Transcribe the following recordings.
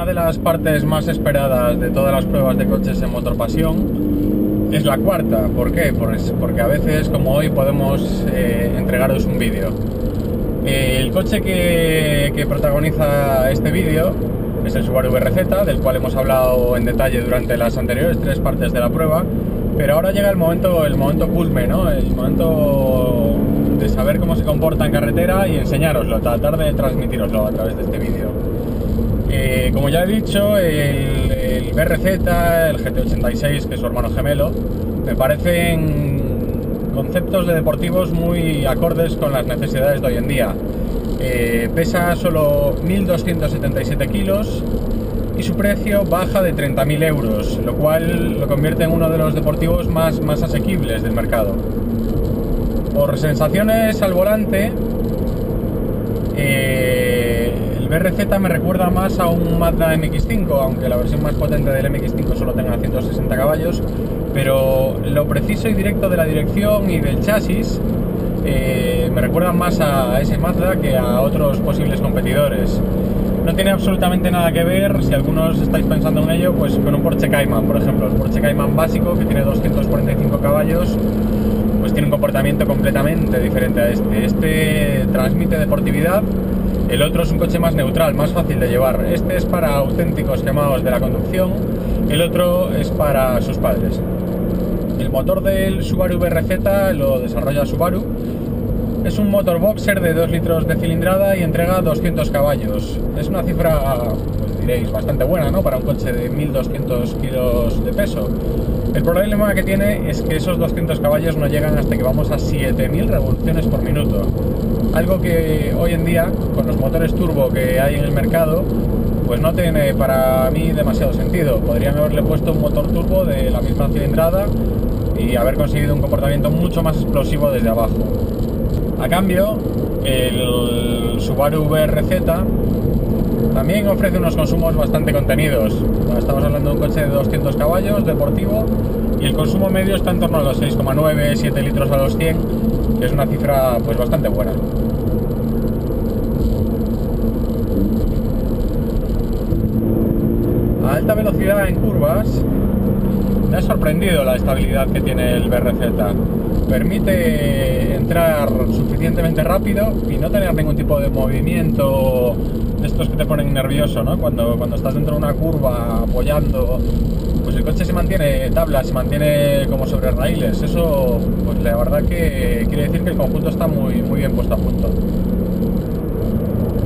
Una de las partes más esperadas de todas las pruebas de coches en Motor Pasión es la cuarta. ¿Por qué? Pues porque a veces, como hoy, podemos eh, entregaros un vídeo. El coche que, que protagoniza este vídeo es el Subaru BRZ, del cual hemos hablado en detalle durante las anteriores tres partes de la prueba. Pero ahora llega el momento, el momento culme, ¿no? El momento de saber cómo se comporta en carretera y enseñároslo, tratar de transmitiroslo a través de este vídeo. Eh, como ya he dicho, el, BRZ, el GT86, que es su hermano gemelo, me parecen conceptos de deportivos muy acordes con las necesidades de hoy en día. Eh, pesa solo 1.277 kilos y su precio baja de 30.000 euros, lo cual lo convierte en uno de los deportivos más, más asequibles del mercado. Por sensaciones al volante, eh, BRZ me recuerda más a un Mazda MX5, aunque la versión más potente del MX5 solo tenga 160 caballos, pero lo preciso y directo de la dirección y del chasis eh, me recuerdan más a ese Mazda que a otros posibles competidores. No tiene absolutamente nada que ver, si algunos estáis pensando en ello, pues con un Porsche Cayman, por ejemplo. El Porsche Cayman básico, que tiene 245 caballos, pues tiene un comportamiento completamente diferente a este. Este transmite deportividad, el otro es un coche más neutral, más fácil de llevar. Este es para auténticos quemados de la conducción, el otro es para sus padres. El motor del Subaru BRZ lo desarrolla Subaru. Es un motor boxer de 2 litros de cilindrada y entrega 200 caballos. Es una cifra, pues diréis, bastante buena, ¿no? Para un coche de 1200 kilos de peso. El problema que tiene es que esos 200 caballos no llegan hasta que vamos a 7000 revoluciones por minuto. Algo que hoy en día, con los motores turbo que hay en el mercado, pues no tiene para mí demasiado sentido. Podrían haberle puesto un motor turbo de la misma cilindrada y haber conseguido un comportamiento mucho más explosivo desde abajo. A cambio, el Subaru BRZ también ofrece unos consumos bastante contenidos. Estamos hablando de un coche de 200 caballos, deportivo, y el consumo medio está en torno a los 6,9, 7 litros a los 100, que es una cifra pues bastante buena. A alta velocidad en curvas, me ha sorprendido la estabilidad que tiene el BRZ. Permite entrar suficientemente rápido y no tener ningún tipo de movimiento de estos que te ponen nervioso, ¿no? Cuando, cuando estás dentro de una curva apoyando, pues el coche se mantiene tabla, se mantiene como sobre raíles. Eso, pues la verdad que quiere decir que el conjunto está muy, muy bien puesto a punto.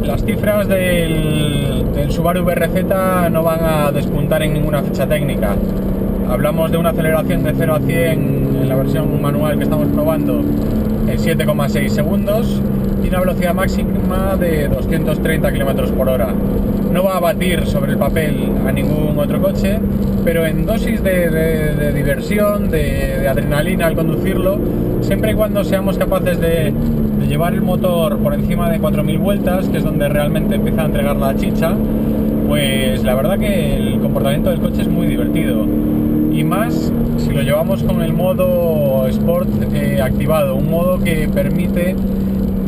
Las cifras del, del Subaru BRZ no van a despuntar en ninguna ficha técnica. Hablamos de una aceleración de 0 a 100 en la versión manual que estamos probando en 7,6 segundos y una velocidad máxima de 230 km por hora. No va a batir sobre el papel a ningún otro coche, pero en dosis de, de, de diversión, de, de, adrenalina al conducirlo, siempre y cuando seamos capaces de, llevar el motor por encima de 4.000 vueltas, que es donde realmente empieza a entregar la chicha, pues la verdad que el comportamiento del coche es muy divertido y más si lo llevamos con el modo Sport eh, activado, un modo que permite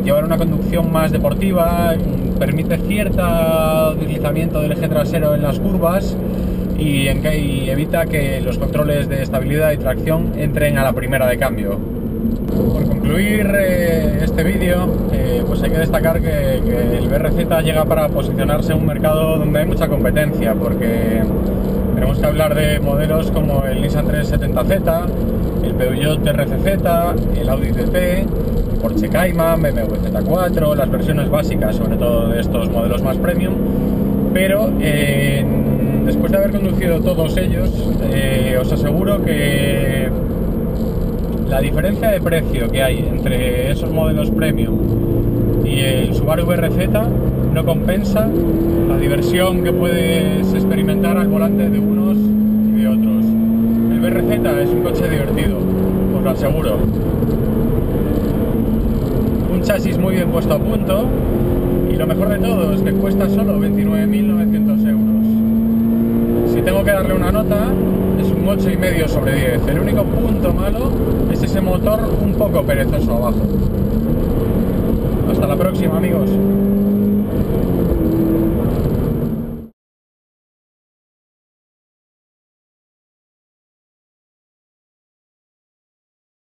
llevar una conducción más deportiva, permite cierto deslizamiento del eje trasero en las curvas y, en que, y evita que los controles de estabilidad y tracción entren a la primera de cambio. Por concluir eh, este vídeo, eh, pues hay que destacar que, que el BRZ llega para posicionarse en un mercado donde hay mucha competencia, porque tenemos que hablar de modelos como el Nissan 370Z, el Peugeot RCZ, el Audi TT, Porsche Cayman, BMW Z4, las versiones básicas, sobre todo de estos modelos más premium. Pero después de haber conducido todos ellos, eh, os aseguro que la diferencia de precio que hay entre esos modelos premium y el Subaru BRZ no compensa la diversión que puedes experimentar al volante de unos y de otros. El BRZ es un coche divertido, os lo aseguro. Un chasis muy bien puesto a punto y lo mejor de todo es que cuesta solo 29.900 euros. Si tengo que darle una nota, es un 8,5 sobre 10. El único punto malo es ese motor un poco perezoso abajo. Hasta la próxima amigos.